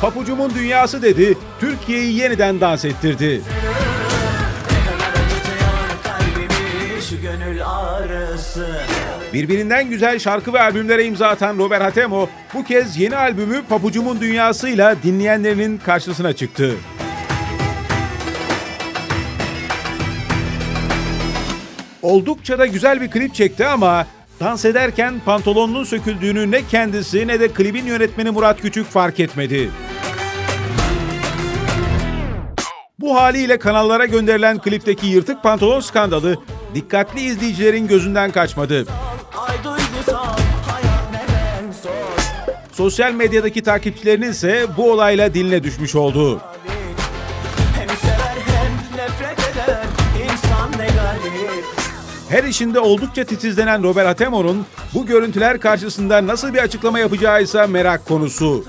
Papucumun dünyası dedi, Türkiye'yi yeniden dans ettirdi. Birbirinden güzel şarkı ve albümlere imza atan Robert Hatemo bu kez yeni albümü Papucumun Dünyası'yla dinleyenlerinin karşısına çıktı. Oldukça da güzel bir klip çekti ama dans ederken pantolonunun söküldüğünü ne kendisi ne de klibin yönetmeni Murat Küçük fark etmedi. Bu haliyle kanallara gönderilen klipteki yırtık pantolon skandalı dikkatli izleyicilerin gözünden kaçmadı. Sosyal medyadaki takipçilerinin ise bu olayla diline düşmüş oldu. Hem sever hem eder insan ne garip Her işinde oldukça titizlenen Robert Atemo'nun bu görüntüler karşısında nasıl bir açıklama yapacağı ise merak konusu.